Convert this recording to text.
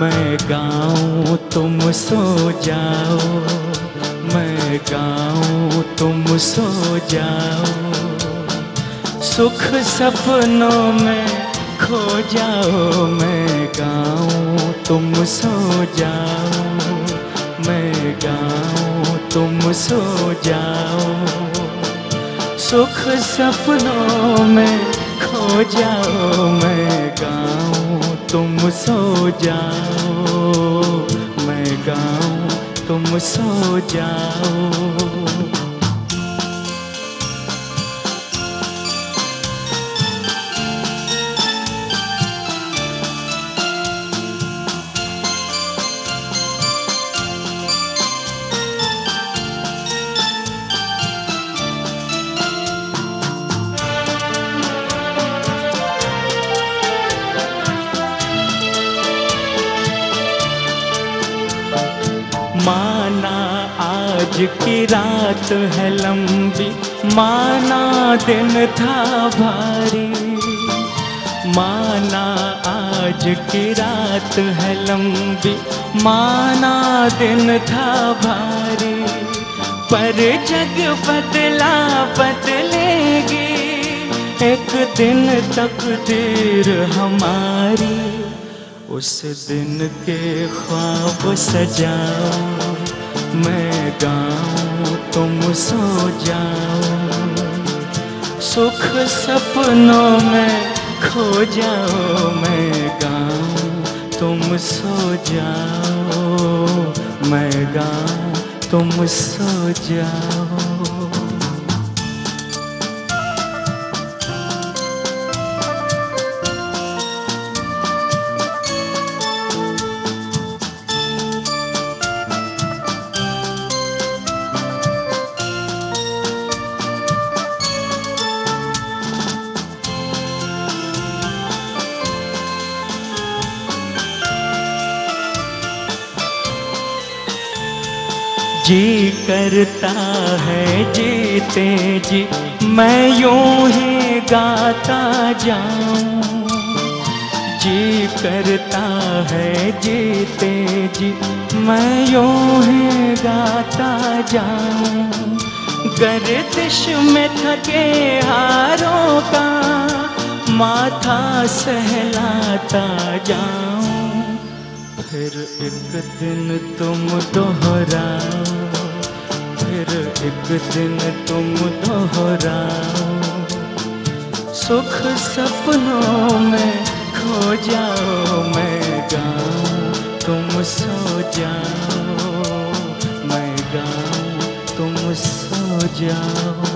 मैं गाऊं तुम सो जाओ मैं गाऊं तुम सो जाओ। सुख सपनों में खो जाओ, मैं गाऊं, तुम सो जाओ। मैं गाऊं, तुम सो जाओ। सुख सपनों में खो जाओ, मैं गाऊं, तुम सो जाओ। मैं गाऊं, तुम सो जाओ। माना आज की रात है लंबी, माना दिन था भारी। माना आज की रात है लंबी, माना दिन था भारी। पर जग बदला बदलेगी, एक दिन तक देर हमारी। उस दिन के ख्वाब सजाओ मैं गाऊं, तुम सो जाओ। सुख सपनों में खो जाओ, मैं गाऊं, तुम सो जाओ। मैं गाऊं, तुम सो जाओ। जी करता है, जीते जी। मैं यूँ ही गाता जाऊँ। जी करता है, जीते जी। मैं यूँ ही गाता जाऊँ। गर्दिश में थके हारों का माथा सहलाता जाऊँ। फिर एक दिन तुम दोहराओ फिर एक दिन तुम दोहराओ सुख सपनों में खो जाओ मैं गाऊं तुम सो जाओ मैं गाऊं तुम सो जाओ।